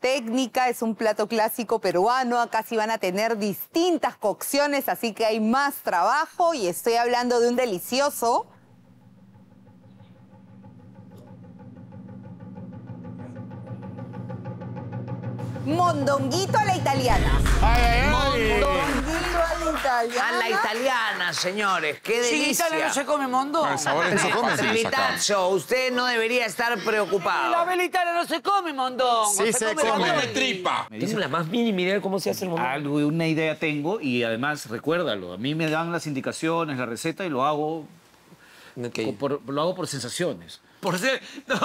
técnica, es un plato clásico peruano, acá sí van a tener distintas cocciones, así que hay más trabajo y estoy hablando de un delicioso mondonguito a la italiana. Ay, ay, ay. Mondonguito a la italiana. A la italiana, señores. ¡Qué delicia! Italia no se come mondongo. El sabor no se come, sí. Vitazzo, usted no debería estar la preocupado. vela italiana no se come mondongo. Sí se come. mondongo. tripa. ¿Tienes la más mínima idea de cómo se hace el mondongo? Algo, una idea tengo y además recuérdalo. A mí me dan las indicaciones, la receta y lo hago Ok. por, lo hago por sensaciones. Por ser... ¡No!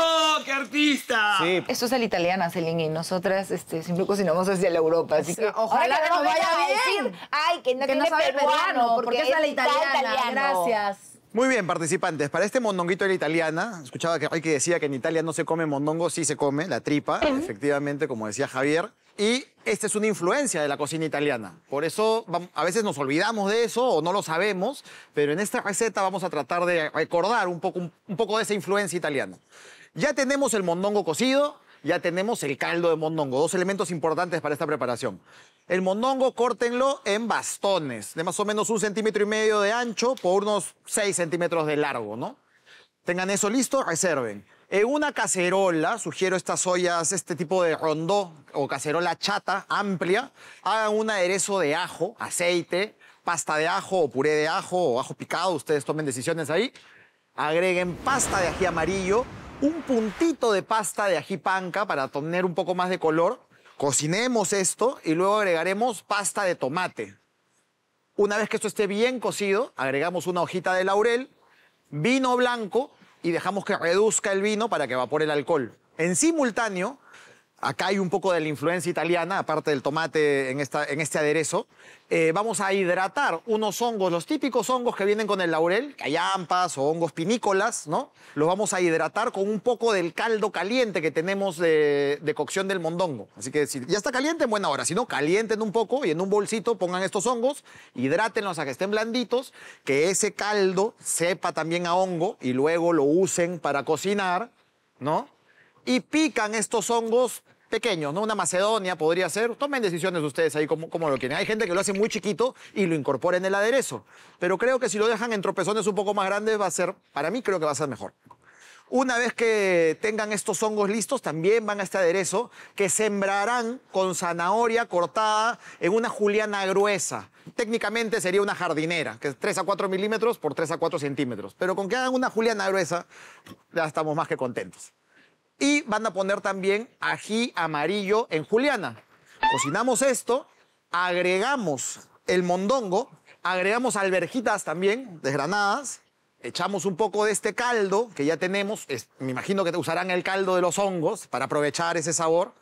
¡Qué artista! Sí, Esto es a la italiana, Celine, y nosotras este, siempre cocinamos hacia la Europa, así que ojalá ahora que nos vaya a bien. decir, ay, que no que no sabe peruano, porque es a la italiana. Gracias. Muy bien, participantes. Para este mondonguito de la italiana, escuchaba que hay que decía que en Italia no se come mondongo, sí se come, la tripa, efectivamente, como decía Javier. Y esta es una influencia de la cocina italiana. Por eso a veces nos olvidamos de eso o no lo sabemos, pero en esta receta vamos a tratar de recordar un poco, un poco de esa influencia italiana. Ya tenemos el mondongo cocido, ya tenemos el caldo de mondongo, dos elementos importantes para esta preparación. El mondongo córtenlo en bastones, de más o menos un centímetro y medio de ancho por unos 6 centímetros de largo, ¿no? Tengan eso listo, reserven. En una cacerola, sugiero estas ollas, este tipo de rondó o cacerola chata, amplia, hagan un aderezo de ajo, aceite, pasta de ajo o puré de ajo o ajo picado, ustedes tomen decisiones ahí. Agreguen pasta de ají amarillo, un puntito de pasta de ají panca para tener un poco más de color. Cocinemos esto y luego agregaremos pasta de tomate. Una vez que esto esté bien cocido, agregamos una hojita de laurel, vino blanco y dejamos que reduzca el vino para que evapore el alcohol. En simultáneo, acá hay un poco de la influencia italiana, aparte del tomate en, este aderezo, eh, vamos a hidratar unos hongos, los típicos hongos que vienen con el laurel, callampas o hongos pinícolas, ¿no? Los vamos a hidratar con un poco del caldo caliente que tenemos de, de cocción del mondongo. Así que si ya está caliente, en buena hora. Si no, calienten un poco y en un bolsito pongan estos hongos, hidrátenlos a que estén blanditos, que ese caldo sepa también a hongo y luego lo usen para cocinar, ¿no? Y pican estos hongos pequeños, ¿no? Una macedonia podría ser. Tomen decisiones ustedes ahí como, como lo quieren. Hay gente que lo hace muy chiquito y lo incorpora en el aderezo. Pero creo que si lo dejan en tropezones un poco más grandes va a ser, para mí creo que va a ser mejor. Una vez que tengan estos hongos listos, también van a este aderezo que sembrarán con zanahoria cortada en una juliana gruesa. Técnicamente sería una jardinera, que es 3 a 4 milímetros por 3 a 4 centímetros. Pero con que hagan una juliana gruesa, ya estamos más que contentos. Y van a poner también ají amarillo en juliana. Cocinamos esto, agregamos el mondongo, agregamos alverjitas también desgranadas, echamos un poco de este caldo que ya tenemos, es- me imagino que usarán el caldo de los hongos para aprovechar ese sabor,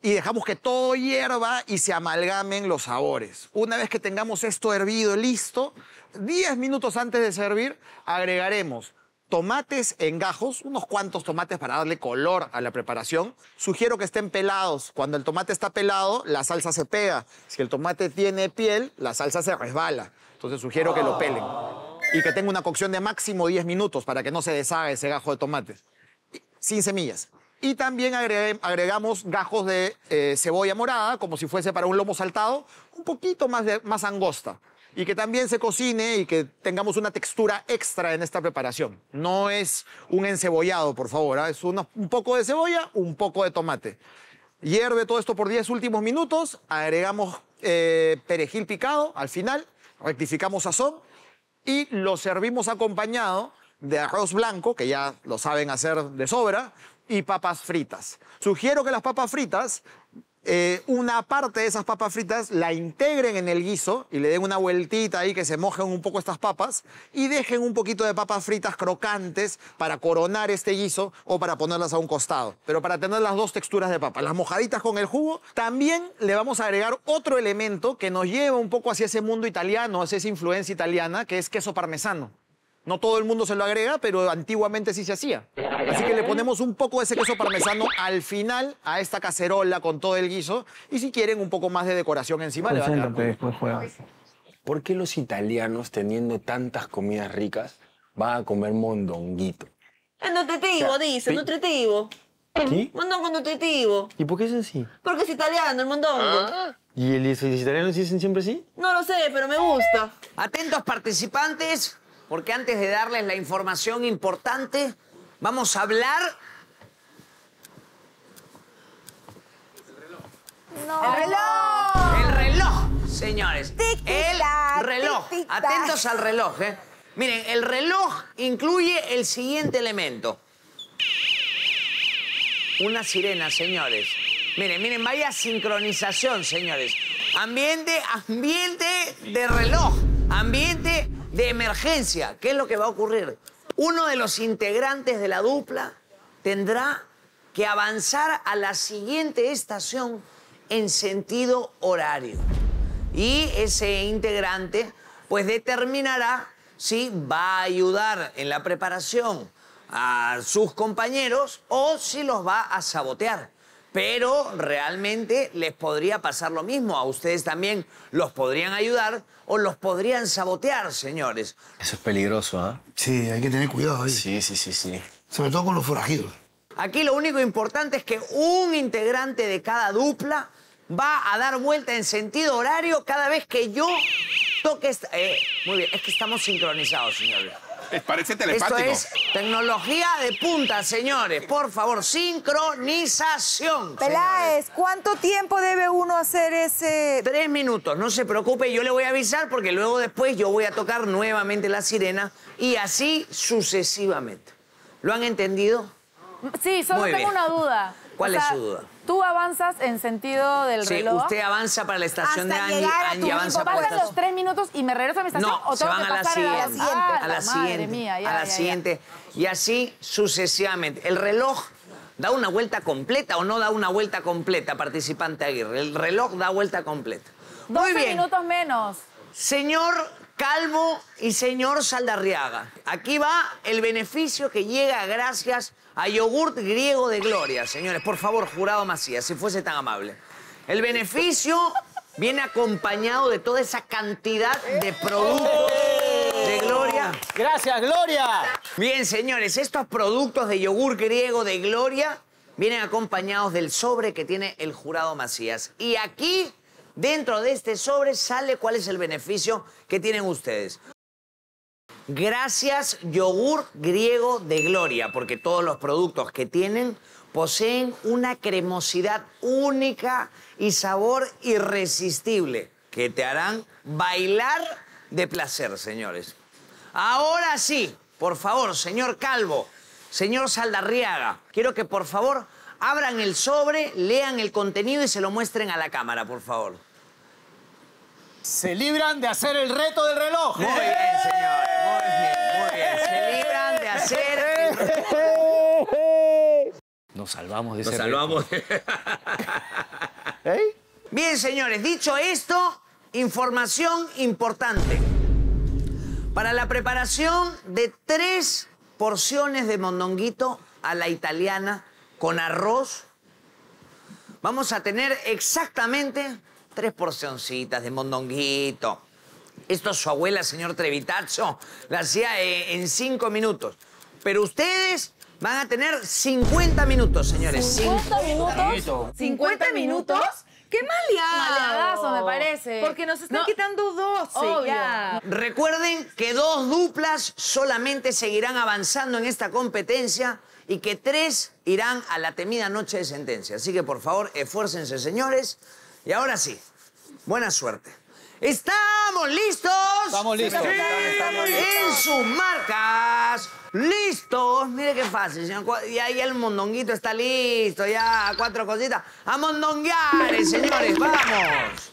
y dejamos que todo hierva y se amalgamen los sabores. Una vez que tengamos esto hervido listo, 10 minutos antes de servir, agregaremos tomates en gajos, unos cuantos tomates para darle color a la preparación. Sugiero que estén pelados. Cuando el tomate está pelado, la salsa se pega. Si el tomate tiene piel, la salsa se resbala. Entonces sugiero que lo pelen. Y que tenga una cocción de máximo 10 minutos para que no se deshaga ese gajo de tomate sin semillas. Y también agregamos gajos de eh, cebolla morada, como si fuese para un lomo saltado, un poquito más angosta. Y que también se cocine y que tengamos una textura extra en esta preparación. No es un encebollado, por favor. ¿ah? Es un poco de cebolla, un poco de tomate. Hierve todo esto por 10 últimos minutos. Agregamos eh, perejil picado al final. Rectificamos sazón y lo servimos acompañado de arroz blanco, que ya lo saben hacer de sobra, y papas fritas. Sugiero que las papas fritas, eh, una parte de esas papas fritas la integren en el guiso y le den una vueltita ahí que se mojen un poco estas papas y dejen un poquito de papas fritas crocantes para coronar este guiso o para ponerlas a un costado. Pero para tener las dos texturas de papa, las mojaditas con el jugo, también le vamos a agregar otro elemento que nos lleva un poco hacia ese mundo italiano, hacia esa influencia italiana, que es queso parmesano. No todo el mundo se lo agrega, pero antiguamente sí se hacía. Así que le ponemos un poco de ese queso parmesano al final a esta cacerola con todo el guiso. Y si quieren un poco más de decoración encima, le va a quedar muy bien. ¿Por qué los italianos, teniendo tantas comidas ricas, van a comer mondonguito? Es nutritivo, dice, pi- nutritivo. ¿Qué? Mondongo nutritivo. ¿Y por qué es así? Porque es italiano el mondongo. ¿Y el- los italianos dicen siempre así? No lo sé, pero me gusta. Atentos participantes, porque antes de darles la información importante, vamos a hablar... ¡El reloj! El reloj, señores. El reloj. Atentos al reloj, ¿eh? Miren, el reloj incluye el siguiente elemento. Una sirena, señores. Miren, miren, vaya sincronización, señores. Ambiente, ambiente de reloj. Ambiente de emergencia. ¿Qué es lo que va a ocurrir? Uno de los integrantes de la dupla tendrá que avanzar a la siguiente estación en sentido horario. Y ese integrante, pues determinará si va a ayudar en la preparación a sus compañeros o si los va a sabotear. Pero realmente les podría pasar lo mismo. A ustedes también los podrían ayudar o los podrían sabotear, señores. Eso es peligroso, ¿ah? Sí, hay que tener cuidado ahí. Sí, sí, sí, sí. Sobre todo con los forajidos. Aquí lo único importante es que un integrante de cada dupla va a dar vuelta en sentido horario cada vez que yo toque... esta- eh, muy bien, es que estamos sincronizados, señores. Parece Esto telepático. es tecnología de punta, señores. Por favor, sincronización. señores. Peláez, ¿cuánto tiempo debe uno hacer ese...? Tres minutos, no se preocupe, yo le voy a avisar porque luego después yo voy a tocar nuevamente la sirena y así sucesivamente. ¿Lo han entendido? Sí, solo Muy tengo bien. una duda. ¿Cuál O es su duda? Tú avanzas en sentido del Sí, reloj. usted avanza para la estación Hasta de Angie, Angie avanza para la Pasan los estación. tres minutos y me regreso a mi estación No, o se van que a la pasar siguiente. a la siguiente. Ah, a la madre siguiente. mía, ya, a la ya, ya. siguiente. Y así sucesivamente. El reloj da una vuelta completa o no da una vuelta completa, participante Aguirre. El reloj da vuelta completa. Muy 12 bien. minutos menos. Señor Calvo y señor Saldarriaga, aquí va el beneficio que llega gracias a yogurt griego de gloria. Señores, por favor, jurado Macías, si fuese tan amable. El beneficio viene acompañado de toda esa cantidad de productos de gloria. Gracias, Gloria. Bien, señores, estos productos de yogur griego de Gloria vienen acompañados del sobre que tiene el jurado Macías. Y aquí, dentro de este sobre, sale cuál es el beneficio que tienen ustedes. Gracias, yogur griego de Gloria, porque todos los productos que tienen poseen una cremosidad única y sabor irresistible que te harán bailar de placer, señores. Ahora sí, por favor, señor Calvo, señor Saldarriaga, quiero que por favor abran el sobre, lean el contenido y se lo muestren a la cámara, por favor. Se libran de hacer el reto del reloj. Muy bien, señores, hacer... Nos salvamos de Nos ese salvamos. Bien, señores, dicho esto, información importante. Para la preparación de tres porciones de mondonguito a la italiana con arroz, vamos a tener exactamente tres porcioncitas de mondonguito. Esto su abuela, señor Trevitazzo, la hacía eh, en cinco minutos. Pero ustedes van a tener 50 minutos, señores. 50 minutos. 50 minutos. ¡Qué maleado! Maleadazo, me parece. Porque nos están No. quitando 12 Obvio. ya. Recuerden que dos duplas solamente seguirán avanzando en esta competencia y que tres irán a la temida noche de sentencia. Así que por favor, esfuércense, señores. Y ahora sí, buena suerte. ¿Estamos listos? Estamos listos. En sus marcas. Listos. Mire qué fácil, señor. Ya, ya el mondonguito está listo. Ya, cuatro cositas. A mondonguear, eh, señores. Vamos.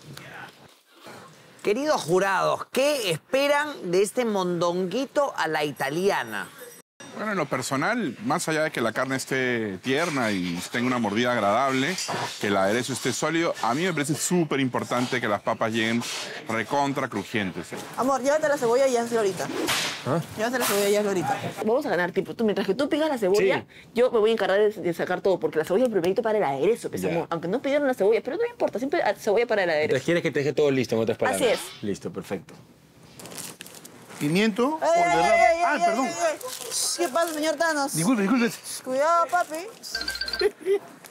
Queridos jurados, ¿qué esperan de este mondonguito a la italiana? Bueno, en lo personal, más allá de que la carne esté tierna y tenga una mordida agradable, que el aderezo esté sólido, a mí me parece súper importante que las papas lleguen recontra crujientes. ¿eh? Amor, llévate la cebolla y hazlo ahorita. Llévate la cebolla y hazlo ahorita. Vamos a ganar tiempo. Tú, mientras que tú pigas la cebolla, yo me voy a encargar de, de sacar todo, porque la cebolla es el primerito para el aderezo. pues. Aunque no pidieron la cebolla, pero no importa, siempre ah, cebolla para el aderezo. Entonces quieres que te deje todo listo en otras palabras. Así es. Listo, perfecto. Pimiento. ¡Ey, ey, ey, ey, Ah, Ay, perdón. ¿Qué pasa, señor Thanos? Disculpe, disculpe. Cuidado, papi.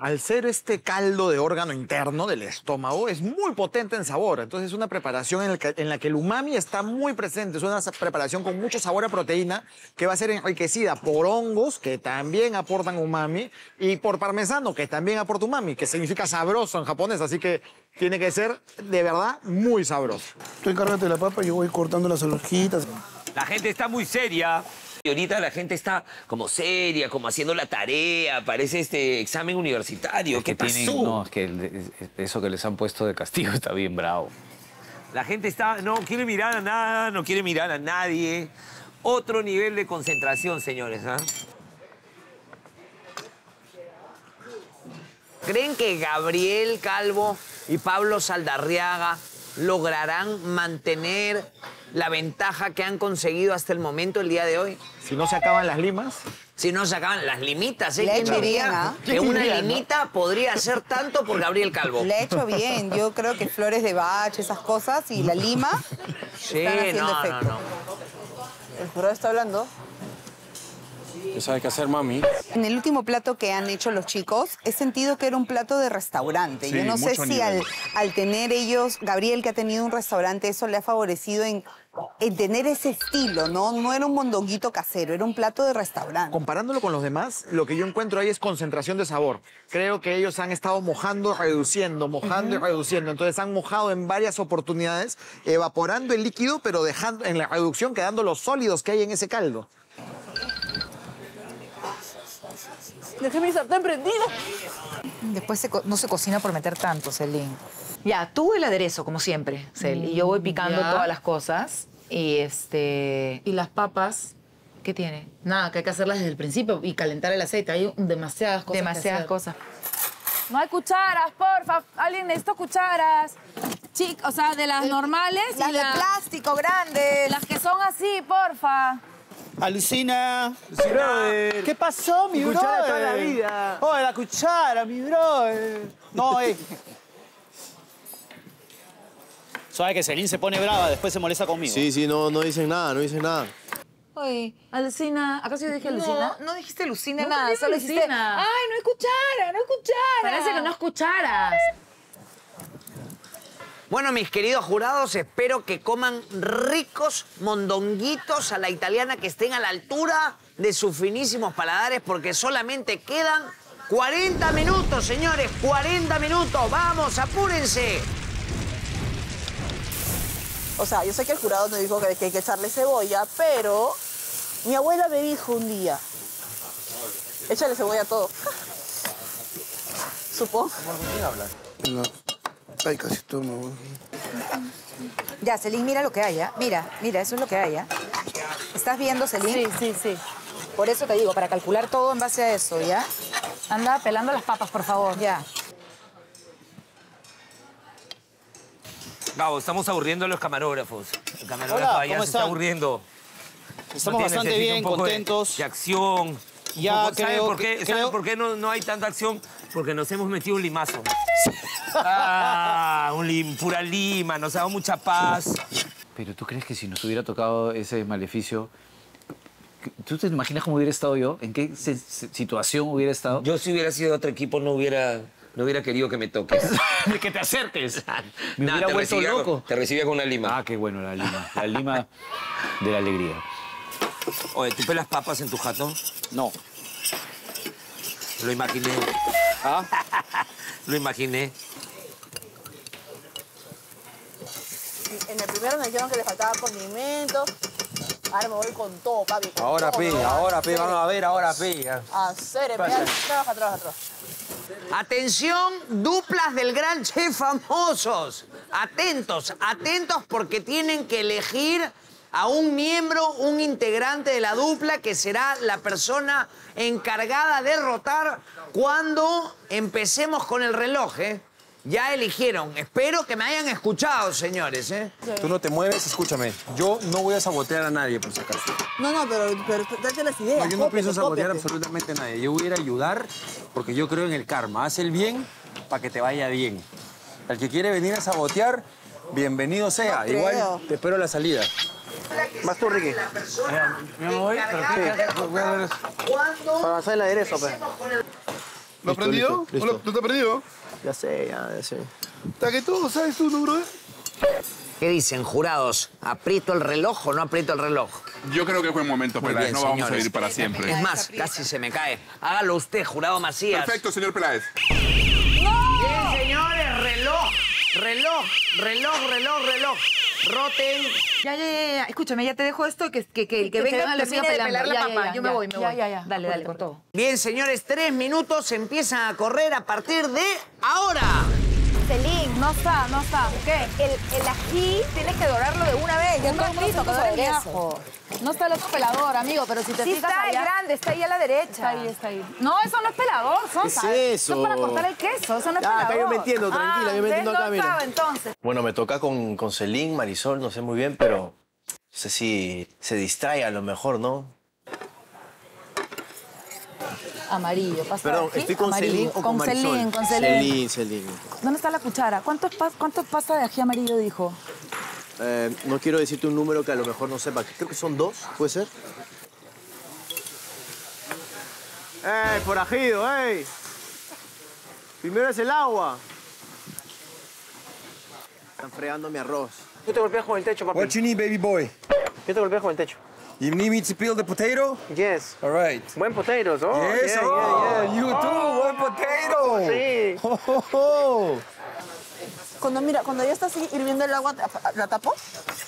Al ser este caldo de órgano interno del estómago, es muy potente en sabor. Entonces es una preparación en, el que- en la que el umami está muy presente. Es una preparación con mucho sabor a proteína que va a ser enriquecida por hongos, que también aportan umami, y por parmesano, que también aporta umami, que significa sabroso en japonés. Así que tiene que ser de verdad muy sabroso. Tú encárgate de la papa y yo voy cortando las hojitas. La gente está muy seria. Y ahorita la gente está como seria, como haciendo la tarea, parece este examen universitario. ¿Qué tienen- pasó? no, es que el- es- eso que les han puesto de castigo está bien bravo. La gente está, no quiere mirar a nada, no quiere mirar a nadie. Otro nivel de concentración, señores. ¿ah? ¿Creen que Gabriel Calvo y Pablo Saldarriaga lograrán mantener la ventaja que han conseguido hasta el momento, el día de hoy? Si no se acaban las limas. Si no se acaban las limitas, ¿eh? Le ¿Quién hecho diría bien, ¿ah? que ¿Quién una limita podría hacer tanto por Gabriel Calvo? Le ha hecho bien. Yo creo que flores de bach, esas cosas, y la lima Sí, están haciendo no, no, efecto. no. El jurado está hablando. ¿Qué sabes qué hacer, mami? En el último plato que han hecho los chicos, he sentido que era un plato de restaurante. Sí, Yo no sé si al, tener ellos, Gabriel que ha tenido un restaurante, eso le ha favorecido en, en tener ese estilo, ¿no? No era un mondonguito casero, era un plato de restaurante. Comparándolo con los demás, lo que yo encuentro ahí es concentración de sabor. Creo que ellos han estado mojando, reduciendo, mojando y reduciendo. Entonces han mojado en varias oportunidades, evaporando el líquido, pero dejando en la reducción quedando los sólidos que hay en ese caldo. Dejé mi sartén prendida. Después se no se cocina por meter tanto, Celine. Ya, tú el aderezo, como siempre, Cel. Y yo voy picando ya. todas las cosas. Y este. Y las papas, ¿Qué tiene? nada, que hay que hacerlas desde el principio y calentar el aceite. Hay demasiadas cosas. que Demasiadas hacer. cosas. No hay cucharas, porfa. Alguien necesita cucharas. Chic, o sea, de las normales Las y de la- plástico, grandes. las que son así, porfa. Alucina. ¿Qué pasó, mi Cuchara brother? toda la vida. Oh, la cuchara, mi brother. No, eh. Sabe que Celine se pone brava, después se molesta conmigo. Sí, sí, no, no dicen nada, no dicen nada. Oye, Alucina, ¿acaso yo dije Alucina? No, no dijiste Lucina Nunca nada, solo dijiste. Lucina. ¡Ay, no hay cuchara! ¡No hay cuchara! Parece que no es cucharas. Bueno, mis queridos jurados, espero que coman ricos mondonguitos a la italiana que estén a la altura de sus finísimos paladares porque solamente quedan 40 minutos, señores, 40 minutos. Vamos, apúrense. O sea, yo sé que el jurado no dijo que, hay que echarle cebolla, pero mi abuela me dijo un día, échale cebolla a todo. Supongo. No. Ay, casi estómago. Ya, Celine, mira lo que hay, ¿ah? Mira, mira, eso es lo que hay, ¿ah? ¿Estás viendo, Celine? Sí, sí, sí. Por eso te digo, para calcular todo en base a eso, ¿ya? Anda pelando las papas, por favor. Ya. Gabo, estamos aburriendo a los camarógrafos. El camarógrafo Hola, allá ¿cómo se está aburriendo. Estamos No tiene, bastante bien, un poco de- contentos. De, acción. Ya Un poco- ¿saben creo por qué, que- ¿saben creo- por qué no, no hay tanta acción? Porque nos hemos metido un limazo. ah, un lim, pura lima, nos ha dado mucha paz. Pero ¿tú crees que si nos hubiera tocado ese maleficio, ¿tú te imaginas cómo hubiera estado yo? ¿En qué situación hubiera estado? Yo si hubiera sido otro equipo no hubiera, no hubiera querido que me toques. De que te acerques. Me Nah, hubiera vuelto recibía con- loco. te recibía con una lima. Ah, qué bueno, la lima. La lima de la alegría. Oye, ¿tú pelas papas en tu jato? No. Lo imaginé. ¿Ah? Lo imaginé. En el primero me dijeron que le faltaba condimento. Ahora me voy con todo, papi. con Ahora, todo, pi, me voy a ahora, pi, vamos a ver, ahora, pi. ya. Hacer, Pasa. trabaja, trabaja, trabaja. Atención, duplas del gran chef famosos. Atentos, atentos porque tienen que elegir a un miembro, un integrante de la dupla que será la persona encargada de rotar cuando empecemos con el reloj. ¿eh? Ya eligieron. Espero que me hayan escuchado, señores. ¿eh? Tú no te mueves, escúchame. Yo no voy a sabotear a nadie, por si acaso. No, no, pero, pero date las ideas. No, yo no pienso sabotear cópiate. absolutamente a nadie. Yo voy a ir a ayudar porque yo creo en el karma. Haz el bien para que te vaya bien. El que quiere venir a sabotear, bienvenido sea. No. Igual te espero a la salida. Vas tú, Ricky. Me voy, pero ¿qué- qué- voy a ver eso. Para avanzar el aderezo, pe. ¿Lo has prendido? ¿No lo- ¿No te has prendido? Ya sé, ya, ya sé. ¿Está que tú? ¿Sabes tú, no, brother? ¿Qué dicen, jurados? ¿Aprieto el reloj o no aprieto el reloj? Yo creo que fue un momento, Muy Peláez. bien, No vamos a vivir para siempre. Es más, casi se me cae. Hágalo usted, jurado Macías. Perfecto, señor Peláez. Bien, señores, reloj, reloj, reloj, reloj, reloj. Roten. Ya, ya, ya, ya. Escúchame, ya te dejo esto, que, que, que el que Que venga siga termine de pelar la Ya, ya, papa. ya, Yo me Ya, voy, me ya, voy. ya, ya. Dale, dale, con todo. Bien, señores, tres minutos empiezan a correr a partir de ahora. No está, no está. ¿Qué? El, el ají tienes que dorarlo de una vez. Ya Un ratito, que dore mi ajo. No está el otro pelador, amigo, pero si te Sí fijas está allá... grande, está ahí a la derecha. Está ahí, está ahí. No, eso no es pelador, son ¿Qué es ¿sabes? eso? es para cortar el queso, eso no es acá pelador. yo me entiendo, tranquila, yo me Ah, entiendo acá, no mira. sabe, entonces. Bueno, me toca con, con Celine, Marisol, no sé muy bien, pero no sé si se distrae a lo mejor, ¿no? Amarillo, pasa Perdón, de ají, ¿estoy con amarillo. Celine o con, con Marisol? Celine, con Celine. Celine, Celine. ¿Dónde está la cuchara? ¿Cuánto, es pas- cuánto pasta de ají amarillo dijo? Eh, no quiero decirte un número que a lo mejor no sepa. Creo que son dos, ¿puede ser? ¡Ey, forajido, ey! Primero es el agua. Están fregando mi arroz. Tú te golpeas con el techo, papi. What you need, baby boy? ¿Qué te golpeas con el techo? You need me to peel the potato? Yes. All right. Buen potatoes, oh. Yes, yeah, oh, yeah, yeah. you too, buen potato. Sí. Oh, oh, oh. Cuando, mira, cuando ya está así hirviendo el agua, ¿la tapó?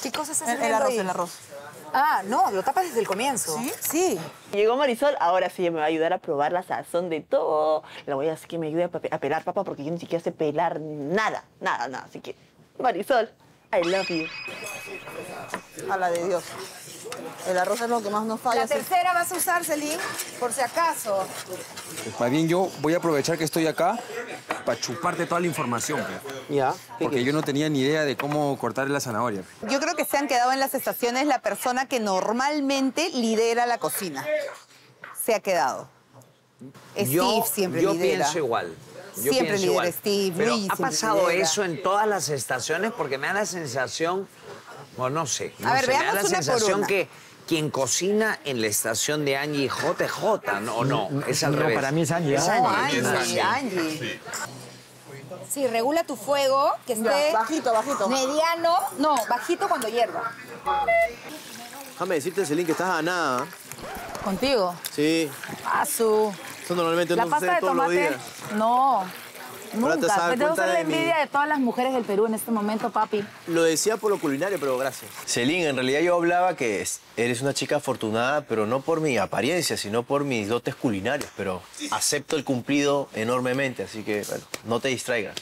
¿Qué cosa estás El, el arroz, ahí? el arroz. Ah, no, lo tapas desde el comienzo. ¿Sí? Sí. Llegó Marisol, ahora sí me va a ayudar a probar la sazón de todo. La voy a hacer que me ayude a pelar papa porque yo ni siquiera sé pelar nada, nada, nada. Así que, Marisol, I love you. A la de Dios. El arroz es lo que más nos falla. La tercera vas a usar, Celine, por si acaso. Más bien yo voy a aprovechar que estoy acá para chuparte toda la información. Ya. Porque yo no tenía ni idea de cómo cortar la zanahoria. Yo creo que se han quedado en las estaciones la persona que normalmente lidera la cocina. Se ha quedado. Steve yo, siempre yo lidera. pienso igual. Yo Siempre pienso lidera igual. Steve, Pero Luis ha pasado lidera. eso en todas las estaciones porque me da la sensación, no sé, no A ver, sé, me da veamos la una por sensación una. que quien cocina en la estación de Angie JJ, ¿no? ¿O no? Es al No, revés. para mí es Angie, Es ¿ah? Angie. No, Angie, Angie. Angie. Sí, regula tu fuego, que esté bajito, bajito. mediano. No, bajito cuando hierva. Déjame decirte, Celine, que estás a nada. ¿Contigo? Sí. Paso. Eso normalmente La no pasta sucede de todos los tomate, días. no. Ahora te Nunca. has dado Pero debo cuenta la de mi- envidia de todas las mujeres del Perú en este momento, papi. Lo decía por lo culinario, pero gracias. Celine, en realidad yo hablaba que es- eres una chica afortunada, pero no por mi apariencia, sino por mis dotes culinarios. Pero acepto el cumplido enormemente, así que, bueno, no te distraigas.